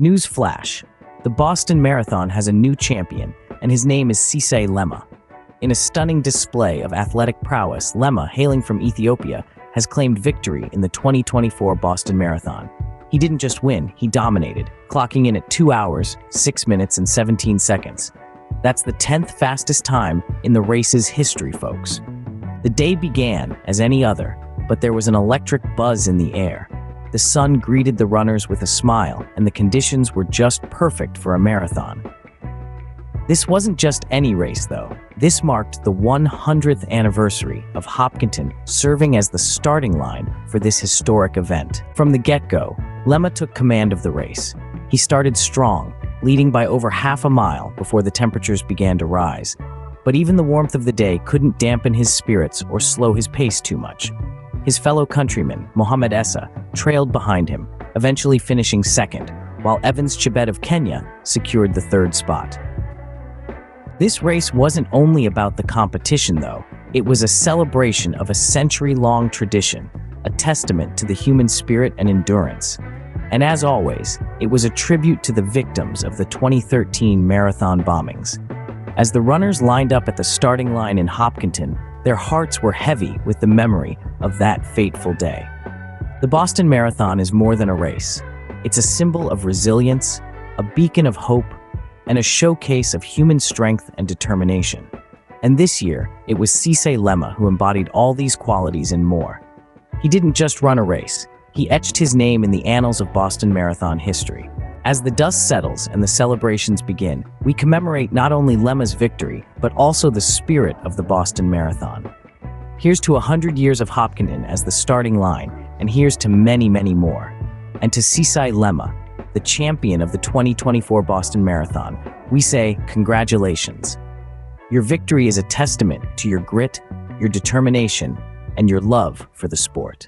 News flash. The Boston Marathon has a new champion, and his name is Sisay Lemma. In a stunning display of athletic prowess, Lemma, hailing from Ethiopia, has claimed victory in the 2024 Boston Marathon. He didn't just win, he dominated, clocking in at 2 hours, 6 minutes, and 17 seconds. That's the 10th fastest time in the race's history, folks. The day began as any other, but there was an electric buzz in the air. The sun greeted the runners with a smile, and the conditions were just perfect for a marathon. This wasn't just any race, though. This marked the 100th anniversary of Hopkinton serving as the starting line for this historic event. From the get-go, Lemma took command of the race. He started strong, leading by over half a mile before the temperatures began to rise. But even the warmth of the day couldn't dampen his spirits or slow his pace too much. His fellow countryman, Mohamed Esa, trailed behind him, eventually finishing second, while Evans Chebet of Kenya secured the third spot. This race wasn't only about the competition, though. It was a celebration of a century-long tradition, a testament to the human spirit and endurance. And as always, it was a tribute to the victims of the 2013 marathon bombings. As the runners lined up at the starting line in Hopkinton, their hearts were heavy with the memory of that fateful day. The Boston Marathon is more than a race. It's a symbol of resilience, a beacon of hope, and a showcase of human strength and determination. And this year, it was Sisay Lemma who embodied all these qualities and more. He didn't just run a race, he etched his name in the annals of Boston Marathon history. As the dust settles and the celebrations begin, we commemorate not only Lemma's victory, but also the spirit of the Boston Marathon. Here's to 100 years of Hopkinton as the starting line, and here's to many, many more. And to Sisay Lemma, the champion of the 2024 Boston Marathon, we say congratulations. Your victory is a testament to your grit, your determination, and your love for the sport.